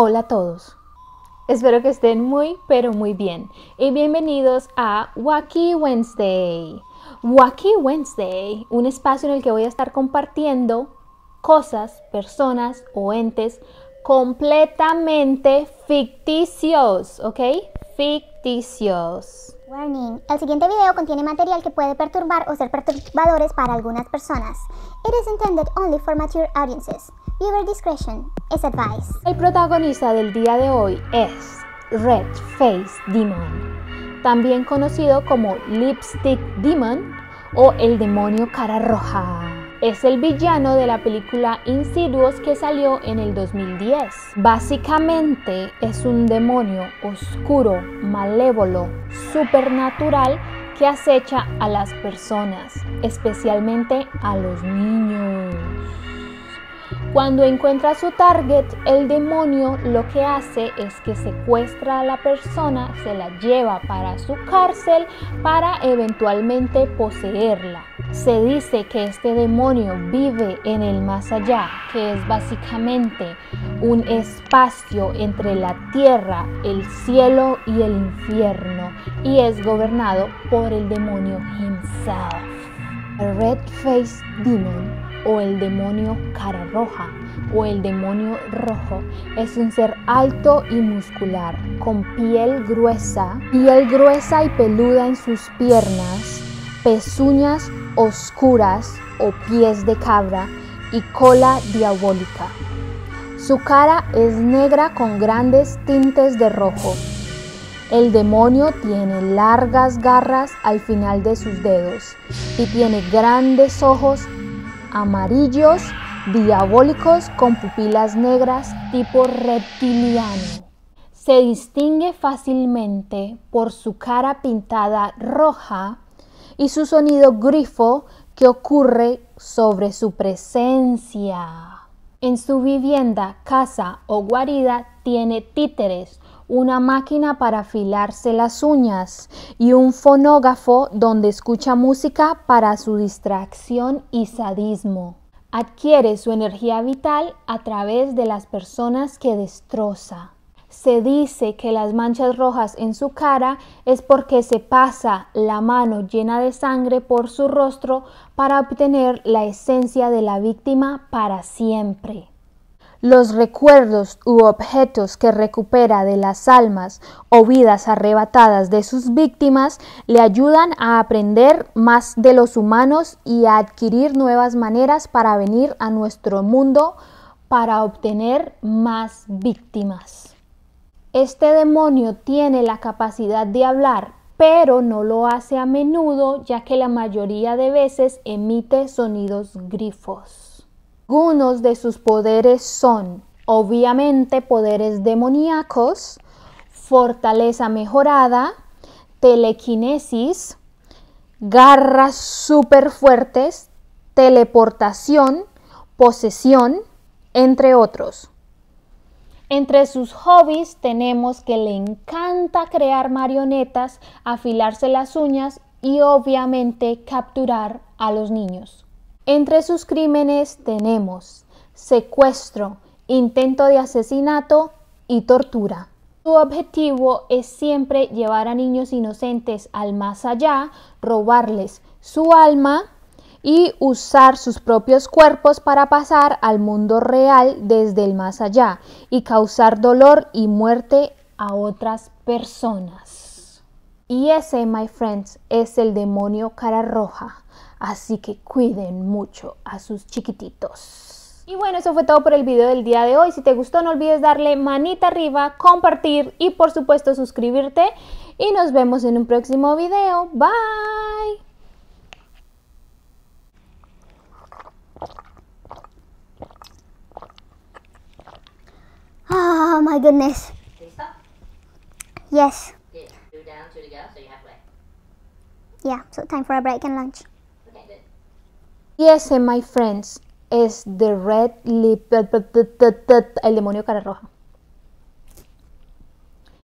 Hola a todos. Espero que estén muy, pero muy bien. Y bienvenidos a Wacky Wednesday. Wacky Wednesday, un espacio en el que voy a estar compartiendo cosas, personas o entes completamente ficticios, ¿ok? Ficticios. Warning, el siguiente video contiene material que puede perturbar o ser perturbadores para algunas personas. It is intended only for mature audiences. Viewer discretion is advised. El protagonista del día de hoy es Red Face Demon, también conocido como Lipstick Demon o el demonio cara roja. Es el villano de la película Insidious que salió en el 2010. Básicamente es un demonio oscuro, malévolo, supernatural que acecha a las personas, especialmente a los niños. Cuando encuentra su target, el demonio lo que hace es que secuestra a la persona, se la lleva para su cárcel para eventualmente poseerla. Se dice que este demonio vive en el más allá, que es básicamente un espacio entre la tierra, el cielo y el infierno, y es gobernado por el demonio himself. Red Face Demon o el demonio cara roja o el demonio rojo es un ser alto y muscular, con piel gruesa, piel gruesa y peluda en sus piernas, pezuñas oscuras o pies de cabra y cola diabólica. Su cara es negra con grandes tintes de rojo. El demonio tiene largas garras al final de sus dedos y tiene grandes ojos amarillos, diabólicos con pupilas negras tipo reptiliano. Se distingue fácilmente por su cara pintada roja y su sonido grifo que ocurre sobre su presencia. En su vivienda, casa o guarida tiene títeres, una máquina para afilarse las uñas y un fonógrafo donde escucha música para su distracción y sadismo. Adquiere su energía vital a través de las personas que destroza. Se dice que las manchas rojas en su cara es porque se pasa la mano llena de sangre por su rostro para obtener la esencia de la víctima para siempre. Los recuerdos u objetos que recupera de las almas o vidas arrebatadas de sus víctimas le ayudan a aprender más de los humanos y a adquirir nuevas maneras para venir a nuestro mundo para obtener más víctimas. Este demonio tiene la capacidad de hablar, pero no lo hace a menudo ya que la mayoría de veces emite sonidos grifos. Algunos de sus poderes son, obviamente, poderes demoníacos, fortaleza mejorada, telequinesis, garras super fuertes, teleportación, posesión, entre otros. Entre sus hobbies tenemos que le encanta crear marionetas, afilarse las uñas y obviamente capturar a los niños. Entre sus crímenes tenemos secuestro, intento de asesinato y tortura. Su objetivo es siempre llevar a niños inocentes al más allá, robarles su alma y usar sus propios cuerpos para pasar al mundo real desde el más allá y causar dolor y muerte a otras personas. Y ese, my friends, es el demonio cara roja Así que cuiden mucho a sus chiquititos. Y bueno, eso fue todo por el video del día de hoy. Si te gustó, no olvides darle manita arriba, compartir y por supuesto suscribirte. Y nos vemos en un próximo video. Bye. My goodness. Yes. Yeah, so time for a break and lunch. Y ese, my friends, es The Red Lip, el demonio cara roja.